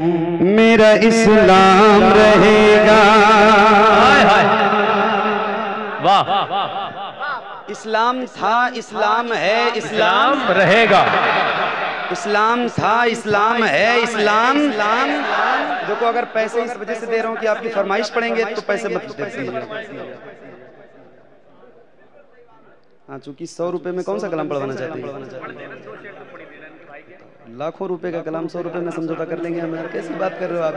मेरा इस्लाम रहेगा। वाह। इस्लाम था इस्लाम है इस्लाम। रहेगा। इस्लाम था इस्लाम है इस्लाम। इस्लाम देखो अगर पैसे इस वजह से दे रहा हूँ कि आपकी फरमाइश पड़ेंगे तो पैसे मत हाँ चूँकि सौ रुपए में कौन सा कलाम पढ़वाना चाहते हैं? लाखों रुपए का कलाम सौ रुपए में समझौता कर लेंगे हम। यार कैसी बात कर रहे हो आप?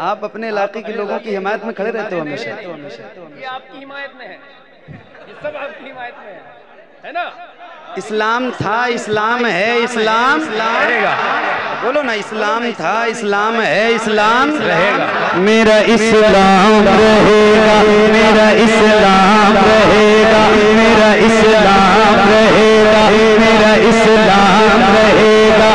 आप अपने इलाके के लोगों की हिमायत में खड़े रहते हो हमेशा। ये आपकी हिमायत में है। ये सब आपकी हिमायत में है। है ना? इस्लाम था इस्लाम है इस्लाम। रहेगा। बोलो ना इस्लाम था इस्लाम है इस्लाम। रहेगा। मेरा इस्लाम रहेगा मेरा इस्लाम रहेगा मेरा इस्लाम रहेगा मेरा इस्लाम रहेगा।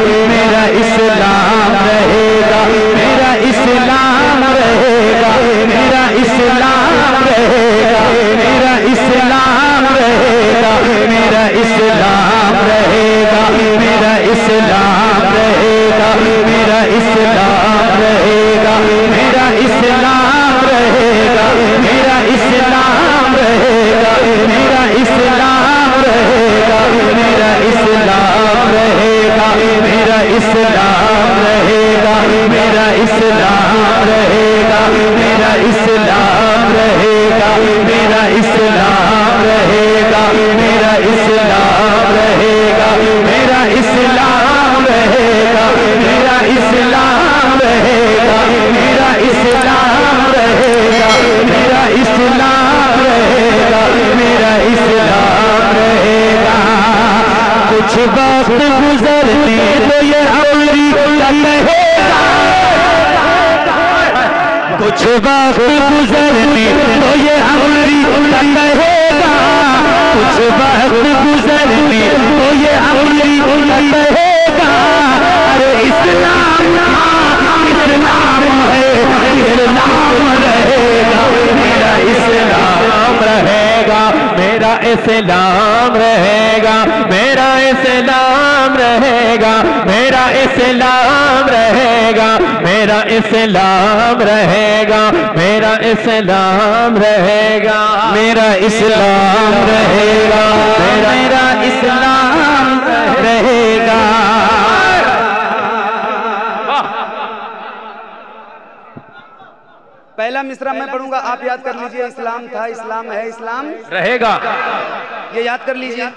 मेरा इस्लाम रहेगा मेरा इस्लाम रहेगा मेरा इस्लाम रहेगा मेरा इस्लाम रहेगा मेरा इस्लाम रहेगा मेरा इस्लाम रहेगा मेरा इस्लाम रहेगा मेरा इस्लाम रहेगा मेरा इस्लाम रहेगा मेरा इस्लाम रहेगा मेरा इस्लाम रहेगा इस्लाम रहेगा मेरा इस्लाम रहेगा मेरा इस्लाम रहेगा मेरा इस्लाम रहेगा मेरा इस्लाम रहेगा मेरा इस्लाम रहेगा मेरा इस्लाम रहेगा मेरा इस्लाम रहेगा मेरा इस्लाम रहेगा मेरा इस्लाम रहेगा कुछ वक्त गुजरने वक्त गुजरने तो ये अमरी रहेगा कुछ वक्त गुजरने तो ये अमरी रहेगा इस्लाम रहेगा मेरा इस्लाम रहेगा मेरा इस्लाम रहेगा मेरा इस्लाम रहेगा मेरा इस्लाम रहेगा मेरा इस्लाम रहेगा मेरा इस्लाम रहेगा मिसरा मैं पढ़ूँगा। आप याद कर लीजिए इस्लाम था इस्लाम है इस्लाम। रहेगा। ये याद कर लीजिए।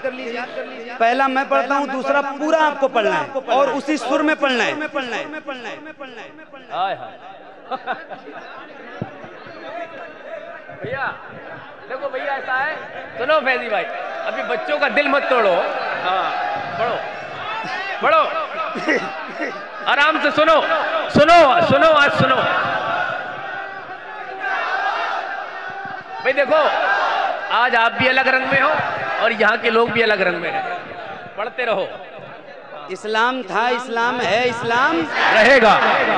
पहला मैं पढ़ता हूँ दूसरा पूरा आपको पढ़ना है। और उसी सुर में पढ़ना है। पढ़ना है भैया देखो भैया ऐसा है। सुनो फैजी भाई अभी बच्चों का दिल मत तोड़ो। हाँ पढ़ो। पढ़ो। आराम से सुनो। सुनो सुनो आज सुनो। भाई देखो आज आप भी अलग रंग में हो और यहाँ के लोग भी अलग रंग में हैं। पढ़ते रहो। इस्लाम था इस्लाम है इस्लाम रहेगा।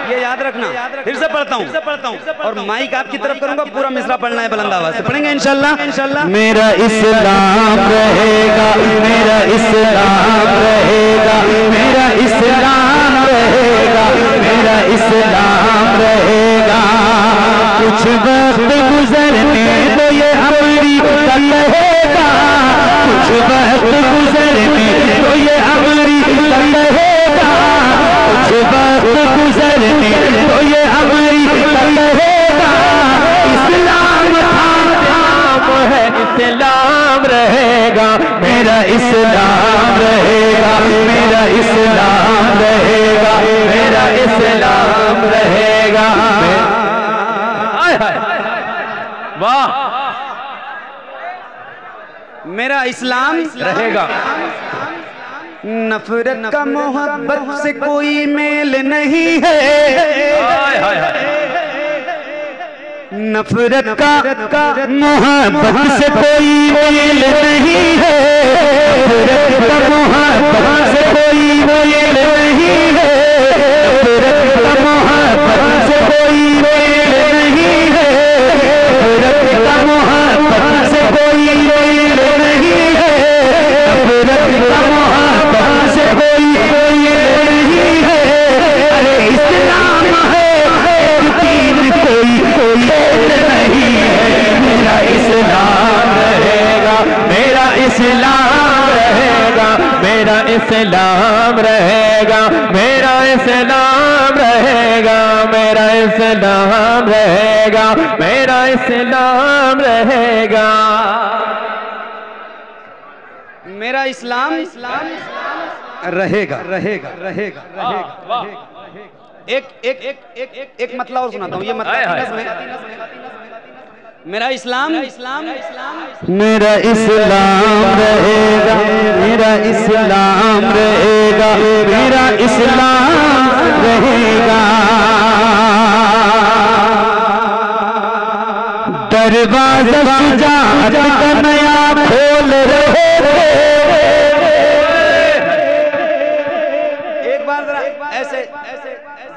ये याद रखना। फिर से पढ़ता हूँ। पढ़ता हूँ। और माइक आपकी तरफ़ करूँगा पूरा मिसरा पढ़ना है बुलंद आवाज़ से। पढ़ेंगे इंशाल्लाह? इंशाल्लाह। मेरा इस्लाम रहेगा मेरा इस्लाम रहेगा मेरा इस्लाम रहेगा मेरा इस्लाम रहेगा। कुछ वक्त गुजरने तो ये अमरी रहेगा। कुछ वक्त गुजरने तो ये अमरी रहेगा। कुछ वक्त गुजरने तो ये अमरी रहेगा। इस्लाम था है, इस्लाम रहेगा। मेरा इस्लाम रहेगा, मेरा इस्लाम वाह। मेरा इस्लाम रहेगा। नफरत का मोहब्बत से कोई मेल नहीं है। नफरत का मोहब्बत से कोई मेल नहीं है। नफरत का मोहब्बत से कोई मेल नहीं है। इस्लाम रहेगा मेरा इस्लाम रहेगा मेरा इस्लाम रहेगा मेरा इस्लाम रहेगा मेरा इस्लाम इस्लाम रहेगा रहेगा रहेगा रहेगा एक एक एक एक एक एक मतला और सुनाता हूँ ये। मतलब में मेरा इस्लाम? इस्लाम? इस्लाम? मेरा इस्लाम रहेगा मेरा इस्लाम रहेगा मेरा इस्लाम रहेगा। दरवाज़ा का नया खोल रहे एक बार ऐसे ऐसे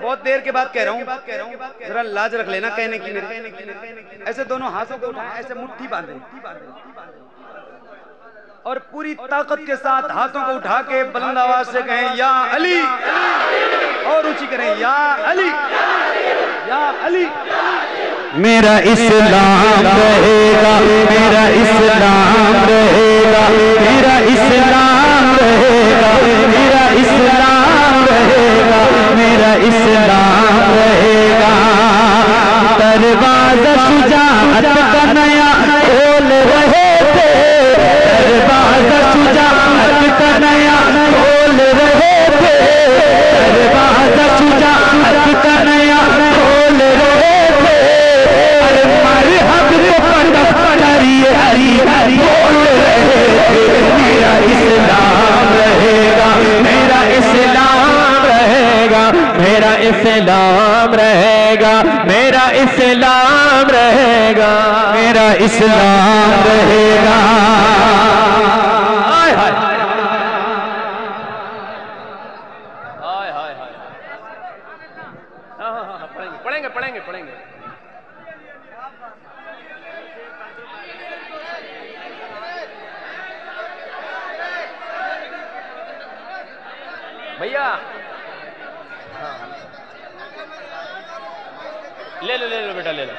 बहुत देर के बाद कह रहा हूँ जरा लाज रख लेना कहने की मेरे। ऐसे दोनों हाथों को उठाएँ ऐसे मुट्ठी बांधे और पूरी ताकत के साथ हाथों को उठा के बुलंद आवाज़ से कहें या अली। और ऊँची करें या अली। या अली। मेरा इस्लाम रहेगा मेरा इस्लाम रहेगा मेरा इस्लाम रहेगा। मेरा इस्लाम रहेगा। हाय हाय हाय हाय। हाय हाँ हाँ हाँ पढ़ेंगे पढ़ेंगे पढ़ेंगे पढ़ेंगे। भैया ले लो ले लो बेटा ले लो।